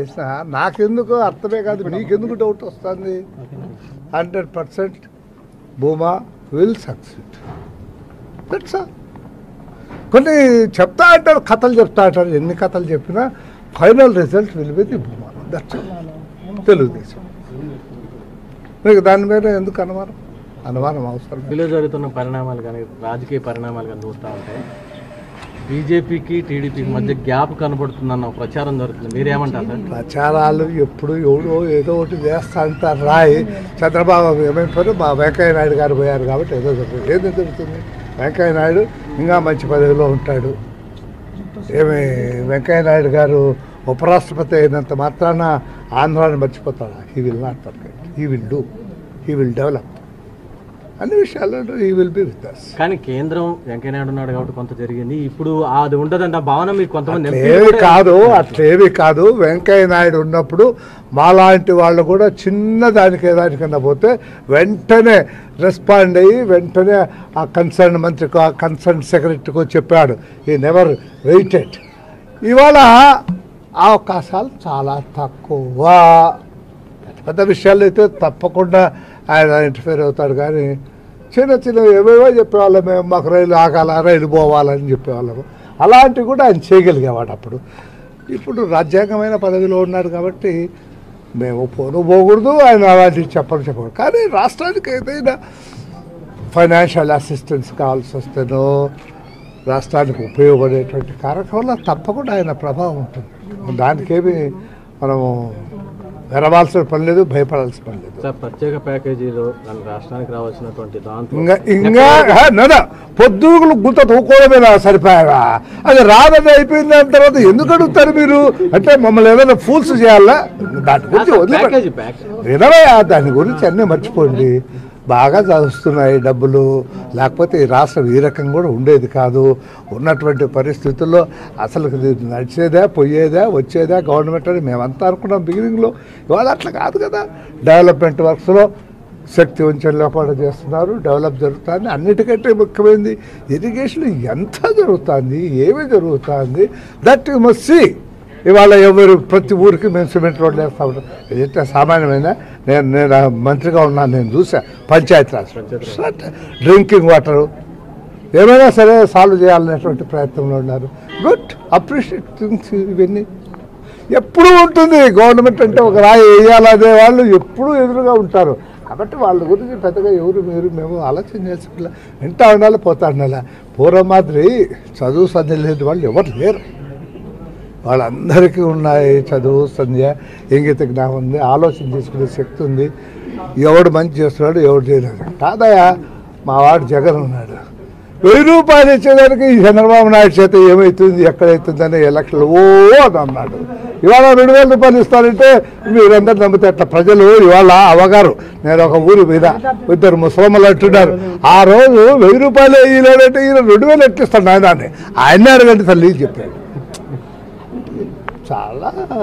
చేసిన నాకెందుకు అర్థమే కాదు నీకెందుకు డౌట్ వస్తుంది? Hundred percent Bhuma will succeed that's కొన్ని చెప్తా అంటారు కథలు చెప్తా అంటారు ఎన్ని కథలు చెప్పినా final result will be the Bhuma that's Telugu Desam. మీకు దాని మీద ఎందుకు అనుమానం? అనుమానం అవసరం విలువ జరుగుతున్న పరిణామాలు కానీ రాజకీయ పరిణామాలు కానీ చూస్తూ ఉంటాయి బీజేపీకి టీడీపీకి మధ్య గ్యాప్ కనబడుతుందన్న ప్రచారం జరుగుతుంది. మీరేమంటారు? ప్రచారాలు ఎప్పుడు ఎవడో ఏదో ఒకటి వేస్తా అంటారు. రాయి చంద్రబాబు ఏమైపోయారు మా వెంకయ్య నాయుడు గారు పోయారు కాబట్టి ఏదో జరుగుతుంది. ఏదో జరుగుతుంది? వెంకయ్య నాయుడు ఇంకా మంచి పదవిలో ఉంటాడు. ఏమి వెంకయ్య నాయుడు గారు ఉపరాష్ట్రపతి అయినంత మాత్రాన ఆంధ్రాన్ని మర్చిపోతాడా? He will not perfect he will do he will develop అన్ని విషయాల్లో he will be with us కానీ కేంద్రం వెంకయ్యనాయుడు ఉన్నాడు కాబట్టి కొంత జరిగింది. ఇప్పుడు అది ఉండదంట ఆ భావన మీకు కొంతమంది కూడా- కాదు అట్లేవి కాదు. వెంకయ్య నాయుడు ఉన్నప్పుడు మాలాంటి వాళ్ళు కూడా చిన్న దానికి దానికన్నా పోతే వెంటనే రెస్పాండ్ అయ్యి వెంటనే ఆ కన్సర్న్ మంత్రికో ఆ కన్సర్న్ సెక్రటరీకో చెప్పాడు. ఈ నెవర్ వెయిటెడ్ ఇవాళ ఆ అవకాశాలు చాలా తక్కువ. పెద్ద పెద్ద విషయాలు అయితే తప్పకుండా ఆయన ఇంటర్ఫేర్ అవుతాడు కానీ చిన్న చిన్న ఏవేవో చెప్పేవాళ్ళం మేము మాకు రైలు ఆగాల రైలు పోవాలని చెప్పేవాళ్ళము. అలాంటివి కూడా ఆయన చేయగలిగేవాడు అప్పుడు. ఇప్పుడు రాజ్యాంగమైన పదవిలో ఉన్నాడు కాబట్టి మేము పోను పోకూడదు ఆయన అలాంటివి చెప్పను చెప్పకూడదు. కానీ రాష్ట్రానికి ఏదైనా ఫైనాన్షియల్ అసిస్టెన్స్ కావాల్సి వస్తేనో రాష్ట్రానికి ఉపయోగపడేటువంటి కార్యక్రమంలో తప్పకుండా ఆయన ప్రభావం ఉంటుంది. దానికేమి మనము వెరవాల్సిన పని లేదు భయపడాల్సిన పని లేదు. సార్ ప్రత్యేక ప్యాకేజీలో రాష్ట్రానికి రావాల్సినటువంటి ఇంకా ఇంకా పొద్దుగులు గుంత తూకోవడమేనా సరిపోయారా? అది రాదని అయిపోయింది దాని తర్వాత ఎందుకు అడుగుతారు మీరు? అంటే మమ్మల్ని ఏదైనా ఫూల్స్ చేయాలా? దాని గురించి వినవయ్యా దాని గురించి అన్నీ మర్చిపోండి. బాగా చదువుతున్నాయి డబ్బులు. లేకపోతే ఈ రాష్ట్రం ఈ రకం కూడా ఉండేది కాదు. ఉన్నటువంటి పరిస్థితుల్లో అసలు నడిచేదా పోయేదా వచ్చేదా గవర్నమెంట్ అని మేమంతా అనుకున్నాం బిగినింగ్లో ఇవాళ అట్లా కాదు కదా. డెవలప్మెంట్ వర్క్స్లో శక్తి ఉంచడం లేకుండా చేస్తున్నారు. డెవలప్ జరుగుతుంది. అన్నిటికంటే ముఖ్యమైనది ఇరిగేషన్ ఎంత జరుగుతుంది ఏమి జరుగుతుంది దట్ యు మస్ట్ సీ ఇవాళ ఎవరు ప్రతి ఊరికి మేము సిమెంట్ రోడ్లు వేస్తా. ఉంటాం ఇదంటే సామాన్యమైన? నేను నేను మంత్రిగా ఉన్నాను నేను చూసా పంచాయత్ రాజ్. Drinking water. ఏమైనా సరే సాల్వ్ చేయాలనేటువంటి ప్రయత్నంలో ఉన్నారు. గుడ్ అప్రిషియేట్ థింగ్స్ ఇవన్నీ. ఎప్పుడూ ఉంటుంది. గవర్నమెంట్ అంటే ఒక రాయి వేయాలనే వాళ్ళు ఎప్పుడూ ఎదురుగా ఉంటారు. కాబట్టి వాళ్ళ గురించి పెద్దగా ఎవరు మీరు మేము ఆలోచన చేసి వింటా ఉండాలి పోతా ఉండాలి పూర్వం మాదిరి చదువు సంధ్య లేని వాళ్ళు ఎవరు లేరు. వాళ్ళందరికీ ఉన్నాయి చదువు సంధ్య ఇంగిత జ్ఞానం ఉంది ఆలోచన చేసుకునే శక్తి ఉంది. ఎవడు మంచి చేస్తున్నాడు ఎవడు చేయలేదు. కాదయా మా వాడు జగన్ ఉన్నాడు. వెయ్యి రూపాయలు ఇచ్చేదానికి ఈ చంద్రబాబు నాయుడు చేత ఏమవుతుంది ఎక్కడైతుందని ఎలక్షన్లు ఓ అని అన్నాడు. ఇవాళ రెండు వేల రూపాయలు ఇస్తారంటే మీరందరూ నమ్మితే అట్లా ప్రజలు ఇవాళ అవగారు. నేను ఒక ఊరి మీద ఇద్దరు ముసలమ్మలు అంటున్నారు. ఆ రోజు వెయ్యి రూపాయలు ఈ ఈయన రెండు వేలు ఎట్లిస్తాడు ఆయన అని ఆయన్నే అడగండి తల్లి చెప్పాడు. చాలా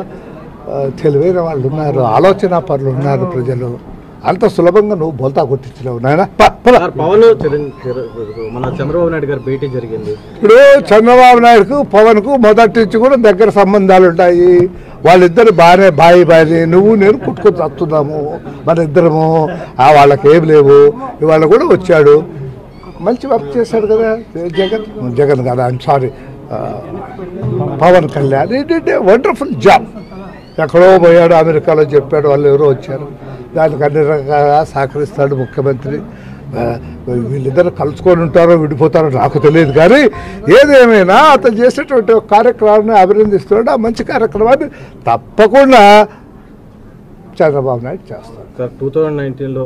తెలివైన వాళ్ళు ఉన్నారు ఆలోచన పరులు ఉన్నారు ప్రజలు. అంత సులభంగా నువ్వు బోల్తా కొట్టించలేవు నాయన. పవన్ మన చంద్రబాబు నాయుడు గారి భేటీ జరిగింది. ఇప్పుడు చంద్రబాబు నాయుడుకు పవన్కు మొదటి నుంచి కూడా దగ్గర సంబంధాలు ఉంటాయి. వాళ్ళిద్దరు బాగానే బాయి బాయి నువ్వు నేను కుట్టుకొని వస్తున్నాము మన ఇద్దరము ఆ వాళ్ళకి ఏం లేవు. ఇవాళ కూడా వచ్చాడు. మంచి వర్క్ చేశాడు కదా జగన్. జగన్ కదా I'm sorry Pawan Kalyan. It a wonderful job ఎక్కడో పోయాడు అమెరికాలో చెప్పాడు వాళ్ళు ఎవరో వచ్చారు. దానికి అన్ని రకాలుగా సహకరిస్తాడు ముఖ్యమంత్రి. వీళ్ళిద్దరు కలుసుకొని ఉంటారో విడిపోతారో నాకు తెలియదు కానీ ఏదేమైనా అతను చేసేటువంటి కార్యక్రమాన్ని అభినందిస్తున్నాడు. ఆ మంచి కార్యక్రమాన్ని తప్పకుండా చంద్రబాబు నాయుడు చేస్తారు సార్ టూ థౌజండ్ నైన్టీన్లో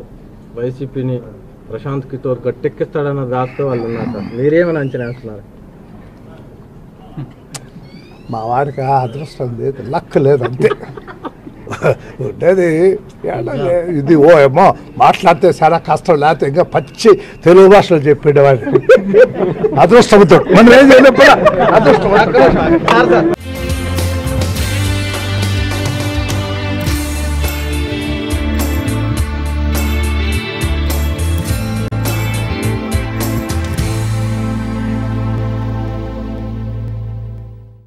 వైసీపీని ప్రశాంత్ కిషోర్ గట్టెక్కిస్తాడన్న దాంతో వాళ్ళు ఉన్నారు సార్. మీరేమైనా అంచనా వేస్తున్నారు? మా వారికి ఆ అదృష్టం లేదు లక్ లేదు అంతే. ఉండేది ఏడలే, ఇది ఓ ఏమో మాట్లాడితే చాలా కష్టం లేకపోతే ఇంకా పచ్చి తెలుగు భాషలో చెప్పేవాడిని. అదృష్టంతో మనం ఏం చేయలేకపోయా అదృష్టం